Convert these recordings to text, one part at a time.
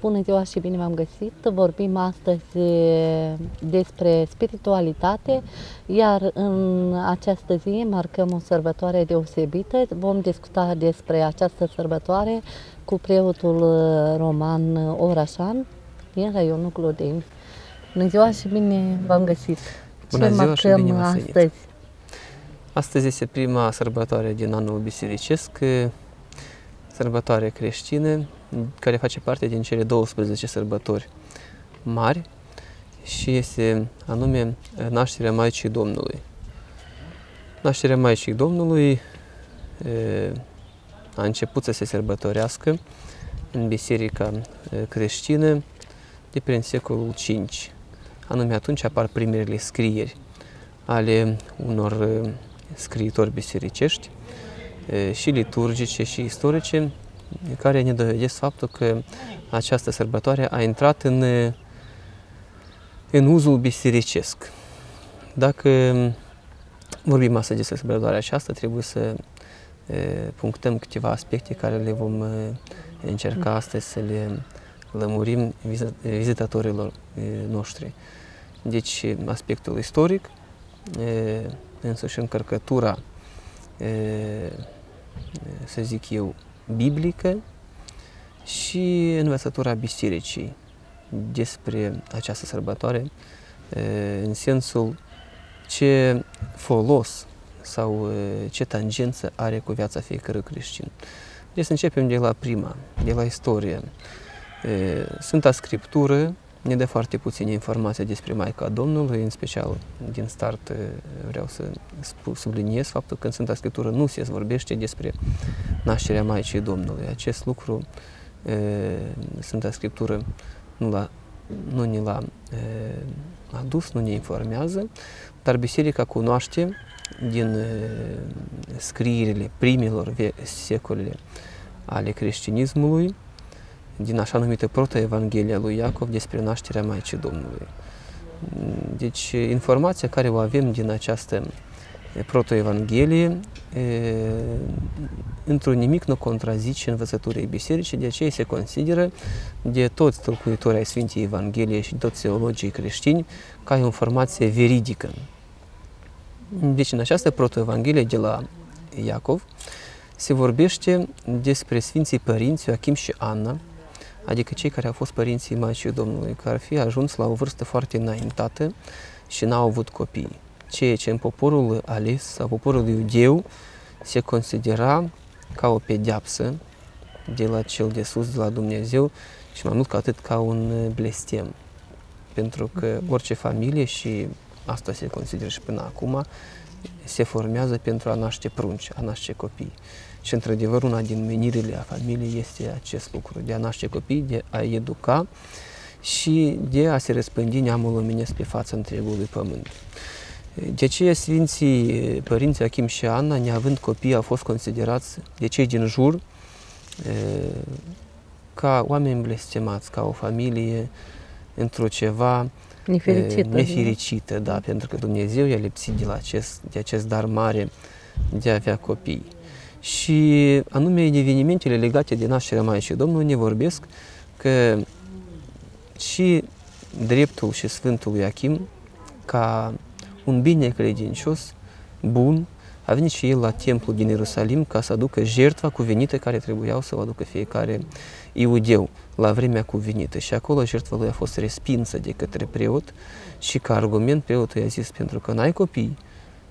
Doamnelor și domnilor, bună ziua și bine v-am găsit! Vorbim astăzi despre spiritualitate, iar în această zi marcăm o sărbătoare deosebită. Vom discuta despre această sărbătoare cu preotul roman Orașan din raionul Clodeni. Bună ziua și bine v-am găsit! Bună Ce ziua și marcăm bine v-am venit. astăzi? Astăzi este prima sărbătoare din anul bisericesc, sărbătoare creștină, care face parte din cele 12 sărbători mari și este anume nașterea Maicii Domnului. Nașterea Maicii Domnului e, a început să se sărbătorească în biserica e, creștină de prin secolul V. Anume atunci apar primele scrieri ale unor e, scriitori bisericești e, și liturgice și istorice care ne dovedesc faptul că această sărbătoare a intrat în, în uzul bisericesc. Dacă vorbim astăzi despre sărbătoarea aceasta, trebuie să e, punctăm câteva aspecte care le vom e, încerca astăzi să le lămurim vizitatorilor e, noștri. Deci, aspectul istoric, e, însuși încărcătura, e, să zic eu, biblică și învățătura bisericii despre această sărbătoare în sensul ce folos sau ce tangență are cu viața fiecărui creștin. Deci să începem de la prima, de la istorie. Sfânta Scriptură ne dă foarte puține informații despre Maica Domnului, în special din start vreau să subliniez faptul că în Sfânta Scriptură nu se vorbește despre nașterea Maicii Domnului. Acest lucru Sfânta Scriptură nu, la, nu ne l-a adus, nu ne informează, dar Biserica cunoaște din scrierile primilor secolele ale creștinismului din așa numită proto-evanghelia lui Iacov despre nașterea Maicii Domnului. Deci, informația care o avem din această proto-evanghelie, într-un nimic nu contrazice învățăturii bisericii, de aceea se consideră de toți tălcuitorii ai Sfintei Evanghelie și toți teologii creștini ca o informație veridică. Deci, în această proto-evanghelie de la Iacov, se vorbește despre Sfinții Părinți Joachim și Anna, adică cei care au fost părinții Maicii Domnului, care ar fi ajuns la o vârstă foarte înaintată și n-au avut copii. Ceea ce în poporul ales sau poporul iudeu se considera ca o pedeapsă de la cel de sus, de la Dumnezeu și mai mult ca atât ca un blestem. Pentru că orice familie și asta se consideră și până acum, se formează pentru a naște prunci, a naște copii. Și într-adevăr, una din menirile a familiei este acest lucru, de a naște copii, de a educa și de a se răspândi neamul omenesc pe fața întregului pământ. De aceea Sfinții Părinții Achim și Ana, neavând copii, au fost considerați de cei din jur ca oameni blestemați, ca o familie într-o ceva Nefericită. nefericită, da, pentru că Dumnezeu i-a lipsit de, la acest, de acest dar mare de a avea copii. Și anume evenimentele legate de nașterea Maicii Domnului ne vorbesc că și dreptul și Sfântul Iachim, ca un bine credincios, bun, a venit și el la templul din Ierusalim ca să aducă jertfa cuvenită care trebuiau să o aducă fiecare iudeu la vremea cuvenită. Și acolo jertfa lui a fost respinsă de către preot și ca argument preotul i-a zis, pentru că n-ai copii,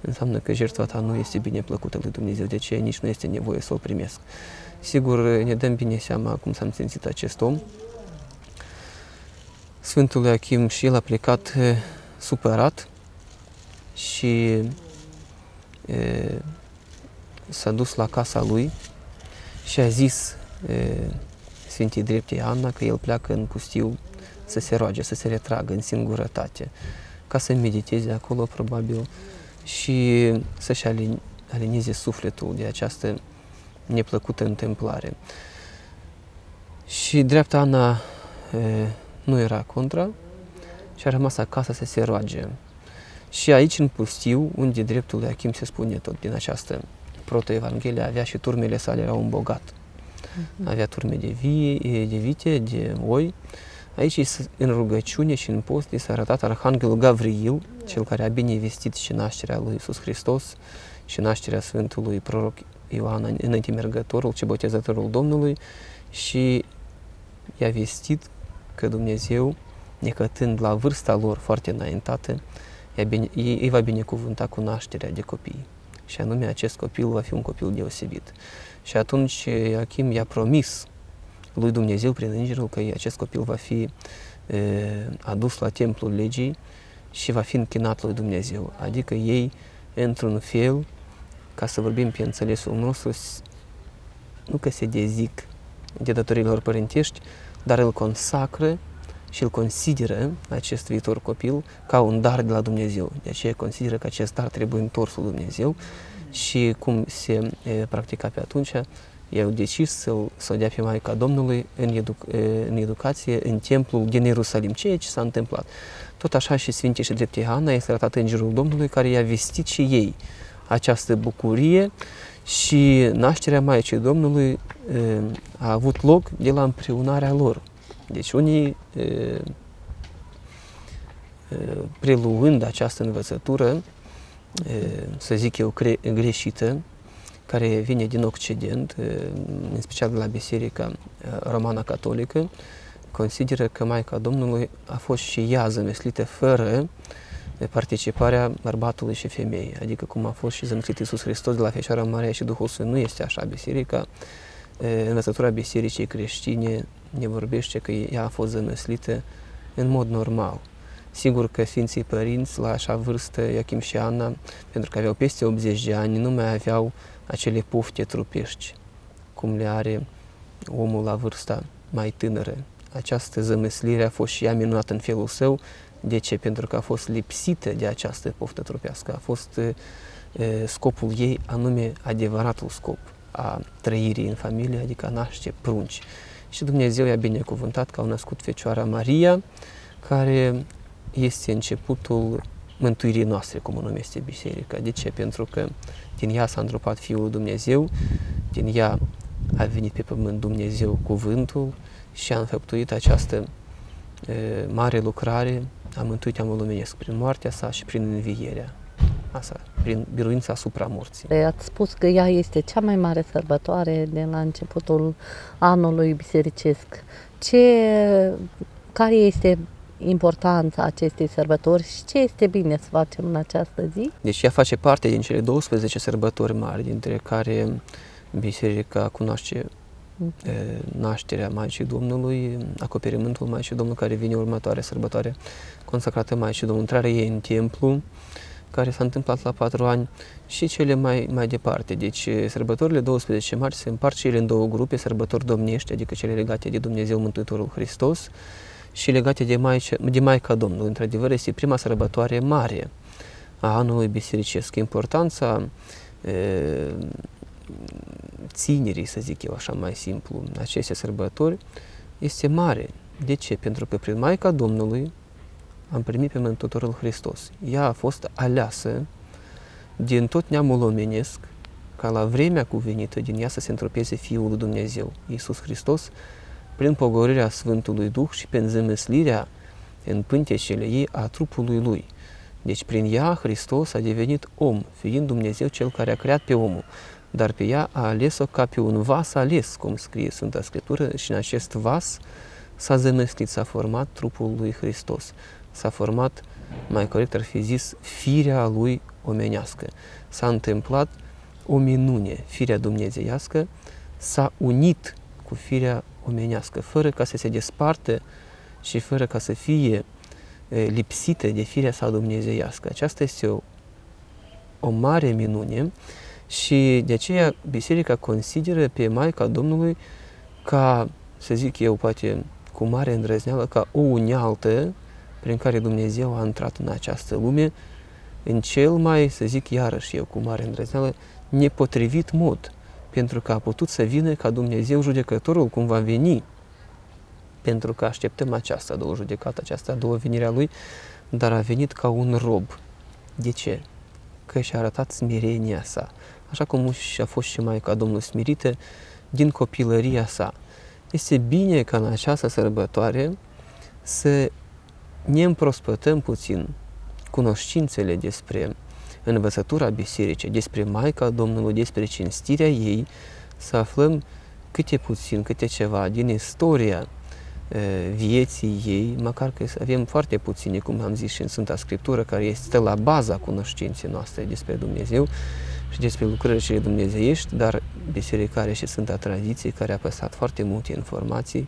înseamnă că jertfa ta nu este bine plăcută lui Dumnezeu, de aceea nici nu este nevoie să o primesc. Sigur, ne dăm bine seama cum s-a înțeles acest om. Sfântul Achim și el a plecat supărat și s-a dus la casa lui și a zis e, Sfintei Dreptei Anna că el pleacă în pustiu să se roage, să se retragă în singurătate, ca să mediteze acolo probabil și să-și alinieze sufletul de această neplăcută întâmplare. Și dreapta Ana e, nu era contra și a rămas acasă să se roage. Și aici, în pustiu, unde dreptul lui Achim se spune tot din această proto-evanghelie, avea și turmele sale, era un bogat. uh-huh. avea turme de, vie, de vite, de oi. Aici, în rugăciune și în post, i s-a arătat Arhanghelul Gavriil, cel care a binevestit și nașterea lui Iisus Hristos și nașterea Sfântului Proroc Ioan, înainte mergătorul, ce botezătorul Domnului, și i-a vestit că Dumnezeu, necătând la vârsta lor foarte înaintată, îi va binecuvânta cu nașterea de copii. Și anume, acest copil va fi un copil deosebit. Și atunci Iachim i-a promis lui Dumnezeu prin îngerul că acest copil va fi e, adus la templul legii și va fi închinat lui Dumnezeu. Adică ei, într-un fel, ca să vorbim pe înțelesul nostru, nu că se dezic de datorilor părintești, dar îl consacră și îl consideră acest viitor copil ca un dar de la Dumnezeu. De aceea consideră că acest dar trebuie întors lui Dumnezeu și cum se e, practica pe atunci, ei au decis să-l, să dea pe Maica Domnului în, edu- în educație în templul din Ierusalim, ceea ce s-a întâmplat. Tot așa și Sfinte și Drepte Ana este arătat Îngerul Domnului care i-a vestit și ei această bucurie și nașterea Maicii Domnului a avut loc de la împreunarea lor. Deci unii, preluând această învățătură, să zic eu, greșită, care vine din Occident, în special de la Biserica Romana Catolică, consideră că Maica Domnului a fost și ea zămislită fără participarea bărbatului și femeii, adică cum a fost și zămislit Iisus Hristos de la Fecioara Maria și Duhul Sfânt. Nu este așa biserica. Învățătura bisericii creștine ne vorbește că ea a fost zămislită în mod normal. Sigur că Sfinții Părinți, la așa vârstă, Iachim și Ana, pentru că aveau peste 80 de ani, nu mai aveau acele pufte trupești, cum le are omul la vârsta mai tânără. Această zămislire a fost și ea minunată în felul său. De ce? Pentru că a fost lipsită de această poftă trupească. A fost e, scopul ei, anume adevăratul scop a trăirii în familie, adică a naște prunci. Și Dumnezeu i-a binecuvântat că au născut Fecioara Maria, care este începutul mântuirii noastre, cum o numește biserica. De ce? Pentru că din ea s-a întrupat Fiul Dumnezeu, din ea a venit pe pământ Dumnezeu cuvântul și a înfăptuit această e, mare lucrare a mântuit omul luminesc prin moartea sa și prin învierea asta, prin biruința asupra morții. Ați spus că ea este cea mai mare sărbătoare de la începutul anului bisericesc. Ce, care este importanța acestei sărbători și ce este bine să facem în această zi? Deci ea face parte din cele 12 sărbători mari, dintre care biserica cunoaște nașterea Maicii Domnului, acoperimentul Maicii Domnului, care vine următoarea sărbătoare consacrată Maicii Domnului, intrarea ei în templu, care s-a întâmplat la patru ani și cele mai, mai departe. Deci sărbătorile 12 martie se împart și ele în două grupe, sărbători domnești, adică cele legate de Dumnezeu Mântuitorul Hristos și legate de Maica, de Maica Domnului. Într-adevăr, este prima sărbătoare mare a anului bisericesc. Importanța e, ținerii, să zic eu așa mai simplu, aceste sărbători este mare. De ce? Pentru că prin Maica Domnului am primit pe Mântuitorul Hristos. Ea a fost aleasă din tot neamul omenesc ca la vremea cuvenită din ea să se întropeze Fiul lui Dumnezeu, Iisus Hristos, prin pogorirea Sfântului Duh și prin zămăslirea în pântecele ei a trupului Lui. Deci prin ea Hristos a devenit om, fiind Dumnezeu Cel care a creat pe omul, dar pe ea a ales-o ca pe un vas ales, cum scrie Sfânta Scriptură, și în acest vas s-a zămăslit, s-a format trupul lui Hristos, s-a format, mai corect ar fi zis, firea lui omenească. S-a întâmplat o minune, firea dumnezeiască s-a unit cu firea omenească, fără ca să se desparte și fără ca să fie lipsită de firea sa dumnezeiască. Aceasta este o, o mare minune și de aceea Biserica consideră pe Maica Domnului ca, să zic eu, poate cu mare îndrăzneală, ca o unealtă prin care Dumnezeu a intrat în această lume în cel mai, să zic iarăși eu, cu mare îndrăzneală, nepotrivit mod pentru că a putut să vină ca Dumnezeu judecătorul cum va veni, pentru că așteptăm aceasta două judecată, aceasta două venirea Lui, dar a venit ca un rob. De ce? Că și-a arătat smirenia sa. Așa cum și a fost și Maica Domnului smirită, din copilăria sa. Este bine ca în această sărbătoare să ne împrospătăm puțin cunoștințele despre învățătura bisericii, despre Maica Domnului, despre cinstirea ei, să aflăm câte puțin, câte ceva din istoria vieții ei, măcar că avem foarte puține, cum am zis și în Sfânta Scriptură, care este la baza cunoștinței noastre despre Dumnezeu și despre lucrările cele dumnezeiești, dar biserica are și Sfânta Tradiție, care a păsat foarte multe informații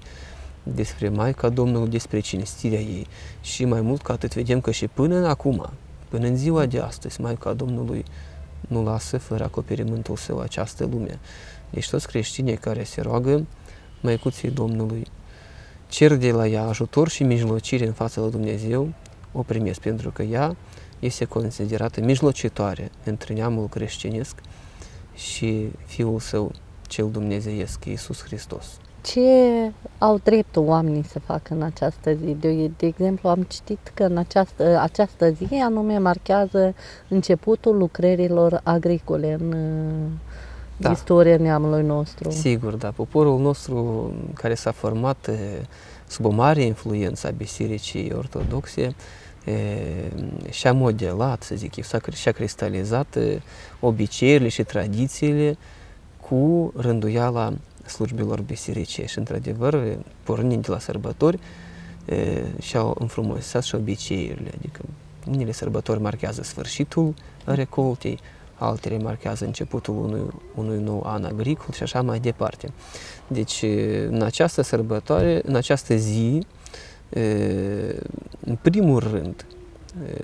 despre Maica Domnului, despre cinstirea ei. Și mai mult ca atât vedem că și până în acum, până în ziua de astăzi, Maica Domnului nu lasă fără acoperimentul său această lume. Deci toți creștinii care se roagă Maicuței Domnului cer de la ea ajutor și mijlocire în fața lui Dumnezeu, o primesc pentru că ea este considerată mijlocitoare între neamul creștinesc și Fiul Său, cel dumnezeiesc, Iisus Hristos. Ce au dreptul oamenii să facă în această zi? De, de exemplu, am citit că în această, această zi anume marchează începutul lucrărilor agricole în da. istoria neamului nostru. Sigur, da. Poporul nostru care s-a format sub o mare influență a Bisericii Ortodoxe și-a modelat, să zic, și-a cristalizat obiceiurile și tradițiile cu rânduiala slujbilor bisericii. Și, într-adevăr, pornind de la sărbători, și-au înfrumusețat și obiceiurile, adică unele sărbători marchează sfârșitul recoltei, altele marchează începutul unui, unui nou an agricol și așa mai departe. Deci, în această sărbătoare, în această zi, în primul rând,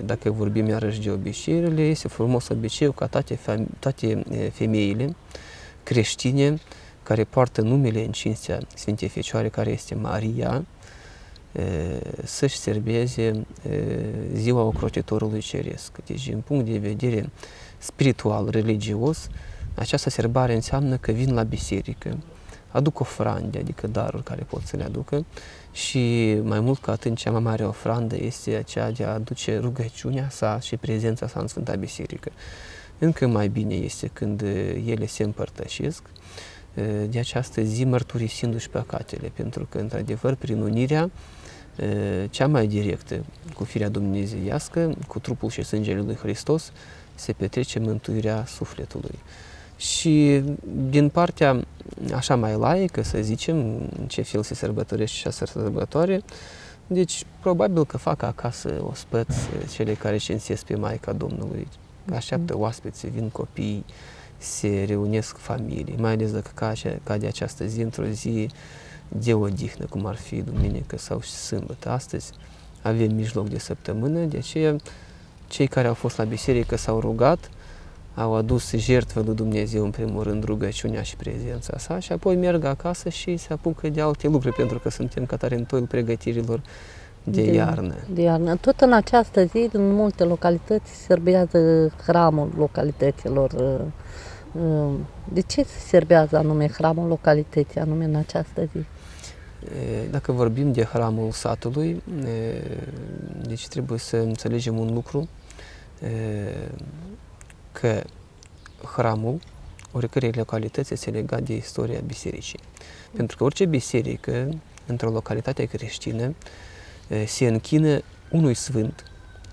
dacă vorbim iarăși de obiceiurile, este frumos obiceiul ca toate, toate femeile creștine care poartă numele în cinstea Sfintei Fecioare, care este Maria, să-și serbeze ziua ocrotitorului ceresc. Deci, din punct de vedere spiritual, religios, această serbare înseamnă că vin la biserică, aduc ofrande, adică daruri care pot să le aducă și mai mult ca atât, cea mai mare ofrandă este aceea de a aduce rugăciunea sa și prezența sa în Sfânta Biserică. Încă mai bine este când ele se împărtășesc, de această zi mărturisindu-și păcatele, pentru că, într-adevăr, prin unirea cea mai directă cu firea dumnezeiască, cu trupul și sângele lui Hristos, se petrece mântuirea sufletului. Și din partea așa mai laică, să zicem, în ce fel se sărbătorește și sărbătoare, deci probabil că fac acasă ospăți cele care cinstesc pe Maica Domnului. Așteaptă mhm. oaspeți, vin copii, se reunesc familii, mai ales dacă cade această zi într-o zi de odihnă, cum ar fi duminică sau sâmbătă. Astăzi avem mijloc de săptămână, de aceea cei care au fost la biserică s-au rugat, au adus jertfă lui Dumnezeu, în primul rând, rugăciunea și prezența sa și apoi merg acasă și se apucă de alte lucruri, pentru că suntem ca tare în toiul pregătirilor de, de iarnă. De iarnă. Tot în această zi, în multe localități, se serbează hramul localităților. Uh, uh, de ce se serbează anume hramul localității, anume în această zi? Dacă vorbim de hramul satului, deci trebuie să înțelegem un lucru, că hramul oricărei localități este legat de istoria bisericii. Pentru că orice biserică, într-o localitate creștină, se închină unui sfânt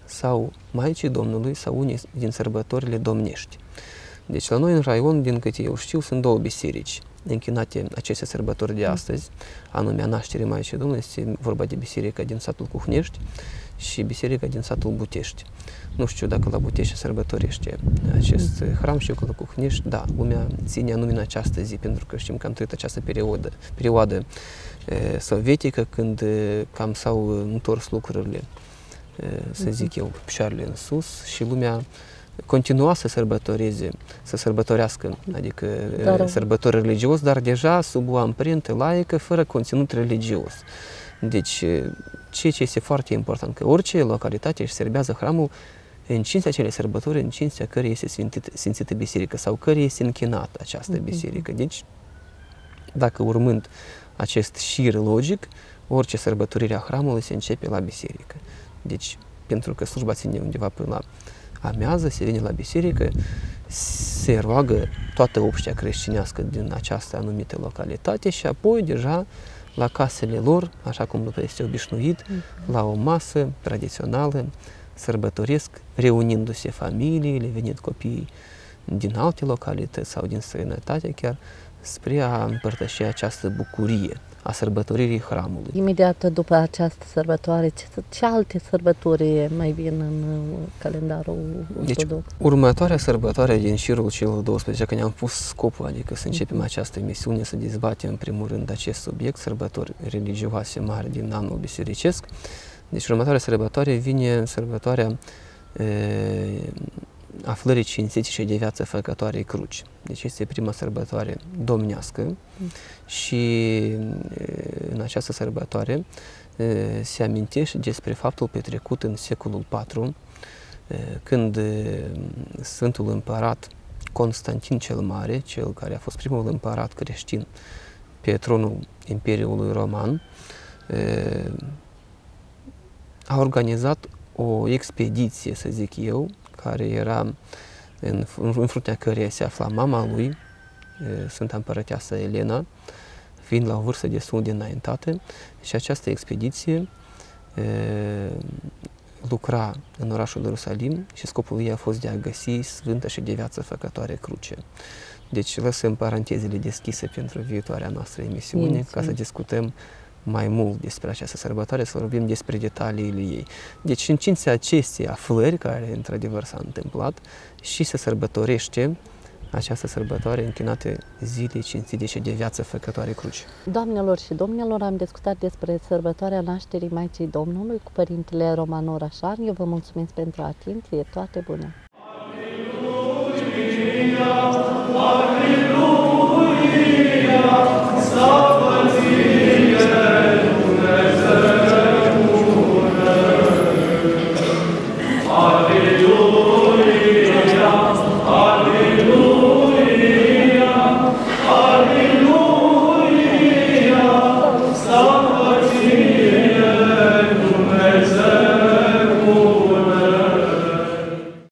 sau Maicii Domnului sau unii din sărbătorile domnești. Deci la noi în raion, din câte eu știu, sunt două biserici închinate aceste sărbători de astăzi, anume a nașterii Maicii Domnului, este vorba de biserica din satul Cuhnești și biserica din satul Butești. Nu știu dacă la Butești sărbătorește acest hram, știu că la Cuhnești, da, lumea ține anume în această zi, pentru că știm că am trăit această perioadă, perioadă e, sovietică, când cam s-au întors lucrurile, e, să zic eu, picioarele în sus și lumea continua să sărbătoreze, să sărbătorească, adică dar, sărbători religios, dar deja sub o amprentă laică, fără conținut religios. Deci, ceea ce este foarte important, că orice localitate își serbează hramul în cinstea acelei sărbători, în cinstea care este sfințit, sfințită biserică sau care este închinată această mhm. biserică. Deci, dacă urmând acest șir logic, orice sărbătorire a hramului se începe la biserică. Deci, pentru că slujba ține undeva până la amează, se vine la biserică, se roagă toată obștea creștinească din această anumită localitate și apoi deja la casele lor, așa cum este obișnuit, la o masă tradițională, sărbătoresc, reunindu-se familiile, venind copiii din alte localități sau din străinătate chiar, spre a împărtăși această bucurie a sărbătoririi hramului. Imediat după această sărbătoare, ce, ce alte sărbători mai vin în calendarul deci, următoarea sărbătoare din șirul celor 12, că ne-am pus scopul, adică să începem uh-huh. această emisiune, să dezbatem în primul rând acest subiect, sărbători religioase mari din anul bisericesc. Deci următoarea sărbătoare vine sărbătoarea e, aflării cinstiți și de viață făcătoarei cruci. Deci este prima sărbătoare domnească mm. și în această sărbătoare se amintește despre faptul petrecut în secolul IV, când Sfântul Împărat Constantin cel Mare, cel care a fost primul împărat creștin pe tronul Imperiului Roman, a organizat o expediție, să zic eu, care era în, în fruntea căreia se afla mama lui, Sfânta Împărăteasă Elena, fiind la o vârstă destul de înaintată și această expediție lucra în orașul Ierusalim și scopul ei a fost de a găsi sfântă și de viață făcătoare cruce. Deci lăsăm parantezele deschise pentru viitoarea noastră emisiune ca să discutăm mai mult despre această sărbătoare, să vorbim despre detaliile ei. Deci în cinția acestei aflări, care într-adevăr s-a întâmplat, și se sărbătorește această sărbătoare închinată zilei cinstite și de viață făcătoare cruci. Doamnelor și domnilor, am discutat despre sărbătoarea nașterii Maicii Domnului cu Părintele Roman Orașan. Eu vă mulțumesc pentru atenție, toate bune! Aleluia, aleluia.